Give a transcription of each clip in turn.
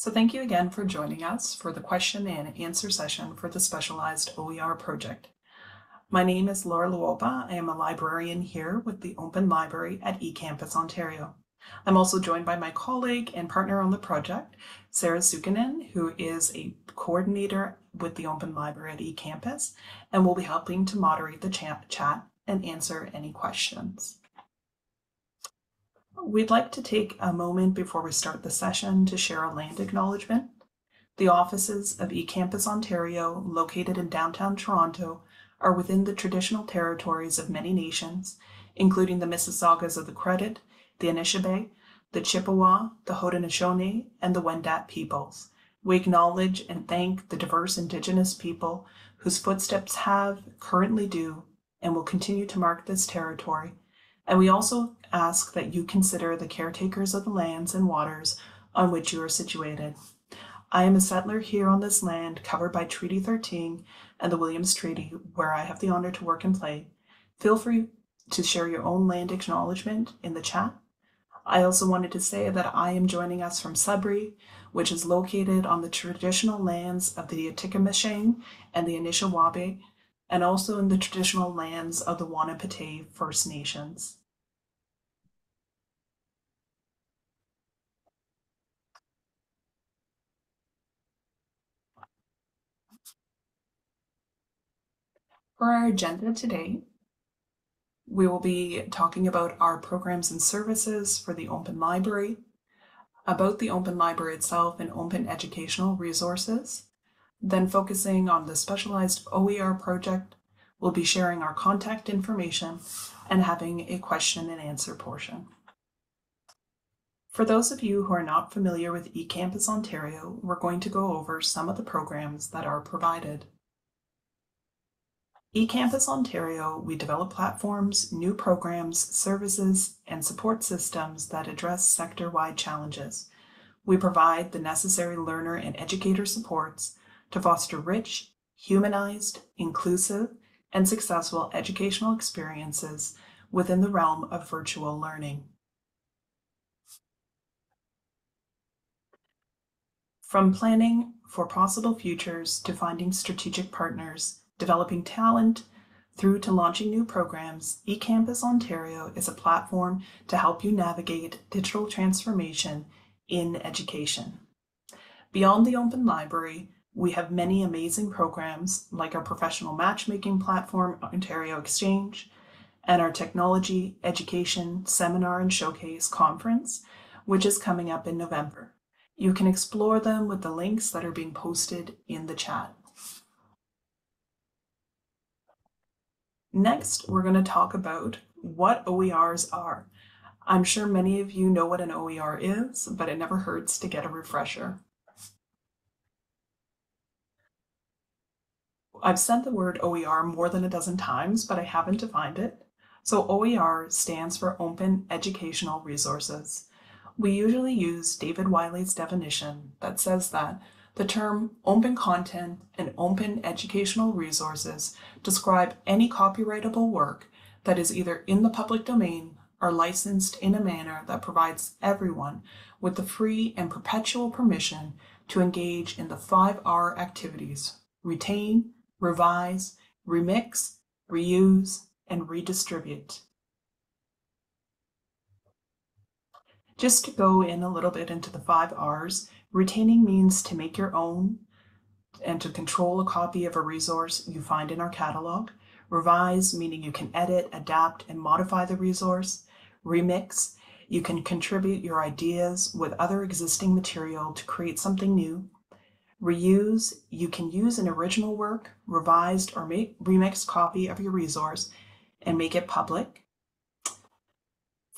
So thank you again for joining us for the question and answer session for the specialized OER project. My name is Laura Luopa. I am a librarian here with the Open Library at eCampus Ontario. I'm also joined by my colleague and partner on the project, Sarah Sukinen, who is a coordinator with the Open Library at eCampus and will be helping to moderate the chat and answer any questions. We'd like to take a moment before we start the session to share a land acknowledgement. The offices of eCampus Ontario, located in downtown Toronto, are within the traditional territories of many nations, including the Mississaugas of the Credit, the Anishinaabe, the Chippewa, the Haudenosaunee, and the Wendat peoples. We acknowledge and thank the diverse Indigenous people whose footsteps have, currently do, and will continue to mark this territory. And we also ask that you consider the caretakers of the lands and waters on which you are situated. I am a settler here on this land covered by Treaty 13 and the Williams Treaty, where I have the honor to work and play. Feel free to share your own land acknowledgement in the chat. I also wanted to say that I am joining us from Sudbury, which is located on the traditional lands of the Atikameksheng and the Anishinaabe, and also in the traditional lands of the Wahnapitae First Nations. For our agenda today, we will be talking about our programs and services for the Open Library, about the Open Library itself and open educational resources, then focusing on the specialized OER project, we'll be sharing our contact information and having a question and answer portion. For those of you who are not familiar with eCampus Ontario, we're going to go over some of the programs that are provided eCampus Ontario, we develop platforms, new programs, services, and support systems that address sector-wide challenges. We provide the necessary learner and educator supports to foster rich, humanized, inclusive, and successful educational experiences within the realm of virtual learning. From planning for possible futures to finding strategic partners, developing talent, through to launching new programs, eCampus Ontario is a platform to help you navigate digital transformation in education. Beyond the Open Library, we have many amazing programs like our professional matchmaking platform, Ontario Exchange, and our Technology, Education, Seminar and Showcase Conference, which is coming up in November. You can explore them with the links that are being posted in the chat. Next, we're going to talk about what OERs are. I'm sure many of you know what an OER is, but it never hurts to get a refresher. I've said the word OER more than a dozen times, but I haven't defined it. So OER stands for Open Educational Resources. We usually use David Wiley's definition that says that the term open content and open educational resources describe any copyrightable work that is either in the public domain or licensed in a manner that provides everyone with the free and perpetual permission to engage in the 5R activities retain, revise, remix, reuse, and redistribute. Just to go in a little bit into the five R's, retaining means to make your own and to control a copy of a resource you find in our catalog. Revise, meaning you can edit, adapt, and modify the resource. Remix, you can contribute your ideas with other existing material to create something new. Reuse, you can use an original work, revised or make, remixed copy of your resource and make it public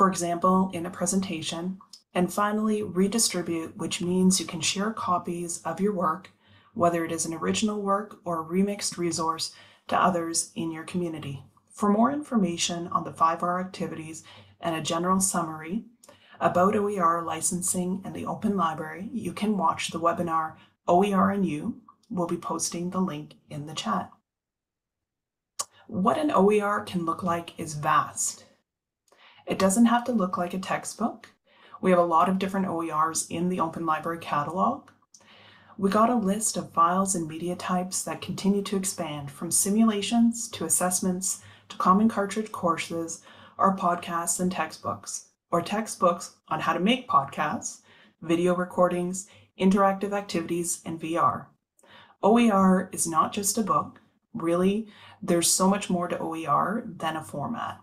for example, in a presentation. And finally, redistribute, which means you can share copies of your work, whether it is an original work or a remixed resource, to others in your community. For more information on the 5R activities and a general summary about OER licensing and the Open Library, you can watch the webinar OER and You. We'll be posting the link in the chat. What an OER can look like is vast. It doesn't have to look like a textbook. We have a lot of different OERs in the Open Library catalog. We got a list of files and media types that continue to expand from simulations to assessments to common cartridge courses or podcasts and textbooks, or textbooks on how to make podcasts, video recordings, interactive activities, and VR. OER is not just a book. Really, there's so much more to OER than a format.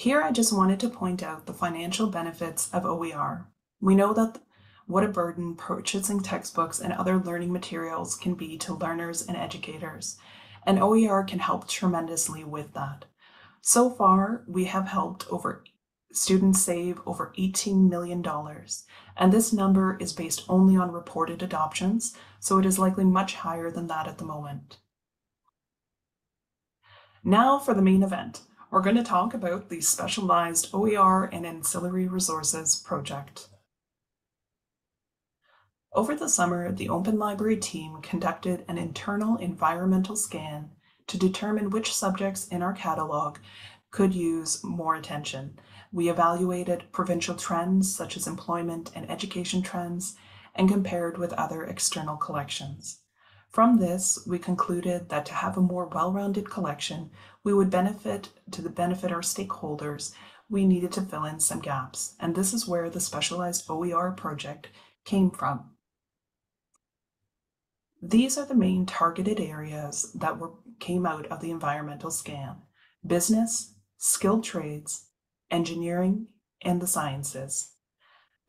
Here, I just wanted to point out the financial benefits of OER. We know that what a burden purchasing textbooks and other learning materials can be to learners and educators, and OER can help tremendously with that. So far, we have helped over students save over $18 million, and this number is based only on reported adoptions, so it is likely much higher than that at the moment. Now for the main event. We're going to talk about the Specialized OER and Ancillary Resources project. Over the summer, the Open Library team conducted an internal environmental scan to determine which subjects in our catalog could use more attention. We evaluated provincial trends such as employment and education trends and compared with other external collections. From this, we concluded that to have a more well-rounded collection, we would benefit to the benefit our stakeholders, we needed to fill in some gaps, and this is where the specialized OER project came from. These are the main targeted areas that were came out of the environmental scan. Business, skilled trades, engineering, and the sciences.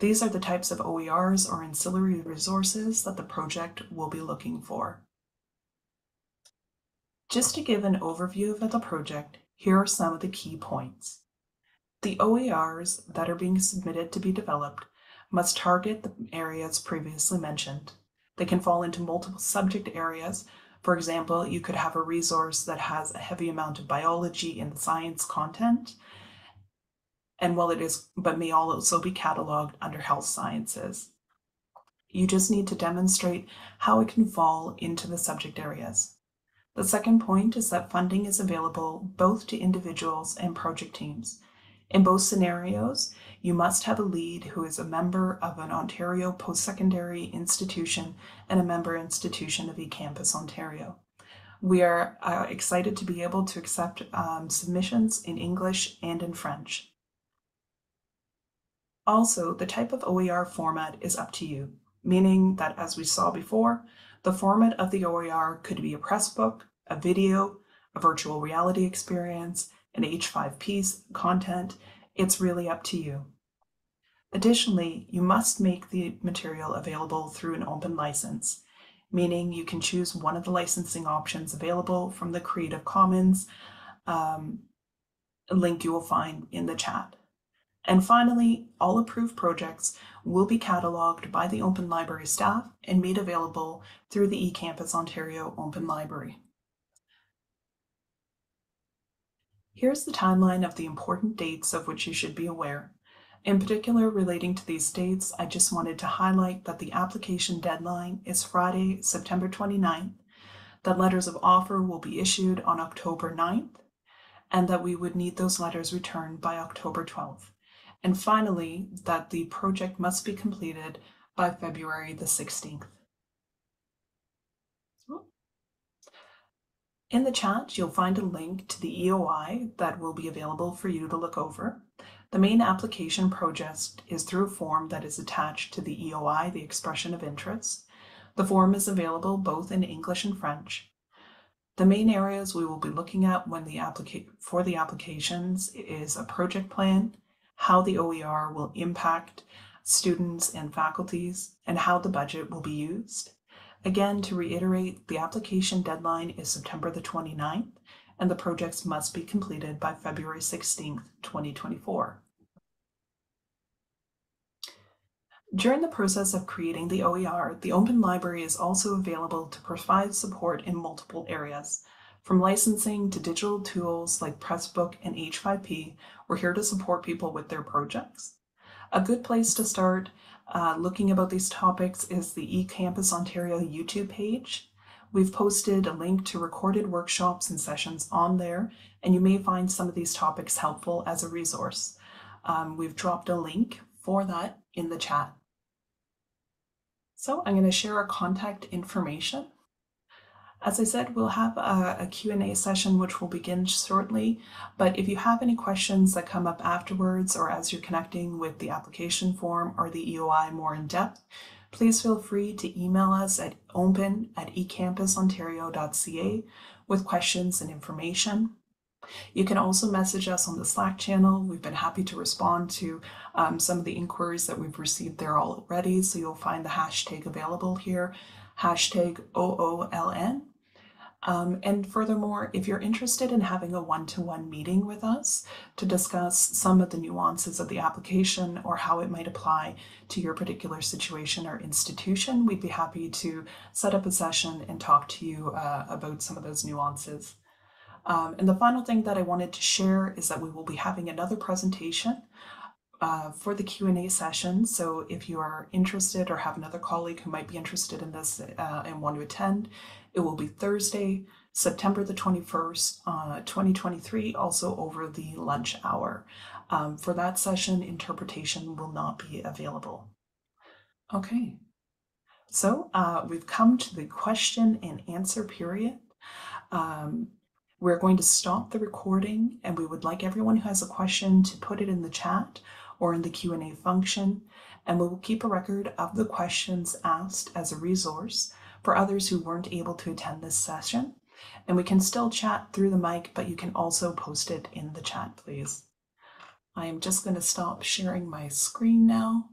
These are the types of OERs or ancillary resources that the project will be looking for. Just to give an overview of the project, here are some of the key points. The OERs that are being submitted to be developed must target the areas previously mentioned. They can fall into multiple subject areas. For example, you could have a resource that has a heavy amount of biology and science content, and while it is, but may also be cataloged under health sciences. You just need to demonstrate how it can fall into the subject areas. The second point is that funding is available both to individuals and project teams. In both scenarios, you must have a lead who is a member of an Ontario post-secondary institution and a member institution of eCampus Ontario. We are uh, excited to be able to accept um, submissions in English and in French. Also, the type of OER format is up to you, meaning that as we saw before, the format of the OER could be a press book, a video, a virtual reality experience, an H5P, content. It's really up to you. Additionally, you must make the material available through an open license, meaning you can choose one of the licensing options available from the Creative Commons um, link you will find in the chat. And finally, all approved projects will be catalogued by the Open Library staff and made available through the eCampus Ontario Open Library. Here's the timeline of the important dates of which you should be aware. In particular, relating to these dates, I just wanted to highlight that the application deadline is Friday, September 29th, that letters of offer will be issued on October 9th, and that we would need those letters returned by October 12th. And finally, that the project must be completed by February the 16th. In the chat, you'll find a link to the EOI that will be available for you to look over. The main application project is through a form that is attached to the EOI, the expression of interest. The form is available both in English and French. The main areas we will be looking at when the for the applications is a project plan, how the OER will impact students and faculties, and how the budget will be used. Again, to reiterate, the application deadline is September the 29th, and the projects must be completed by February 16th, 2024. During the process of creating the OER, the Open Library is also available to provide support in multiple areas, from licensing to digital tools like Pressbook and H5P, we're here to support people with their projects. A good place to start uh, looking about these topics is the eCampus Ontario YouTube page. We've posted a link to recorded workshops and sessions on there, and you may find some of these topics helpful as a resource. Um, we've dropped a link for that in the chat. So I'm going to share our contact information. As I said, we'll have a, a, Q&A session which will begin shortly, but if you have any questions that come up afterwards or as you're connecting with the application form or the EOI more in depth, please feel free to email us at open at ecampusontario.ca with questions and information. You can also message us on the Slack channel. We've been happy to respond to um, some of the inquiries that we've received there already. So you'll find the hashtag available here, hashtag OOLN. Um, and furthermore, if you're interested in having a one to one meeting with us to discuss some of the nuances of the application or how it might apply to your particular situation or institution, we'd be happy to set up a session and talk to you uh, about some of those nuances. Um, and the final thing that I wanted to share is that we will be having another presentation uh, for the Q&A session. So if you are interested or have another colleague who might be interested in this uh, and want to attend, it will be Thursday, September the 21st, uh, 2023, also over the lunch hour. Um, for that session, interpretation will not be available. Okay, so uh, we've come to the question and answer period. Um, we're going to stop the recording and we would like everyone who has a question to put it in the chat or in the Q&A function and we will keep a record of the questions asked as a resource for others who weren't able to attend this session. And we can still chat through the mic, but you can also post it in the chat, please. I am just going to stop sharing my screen now.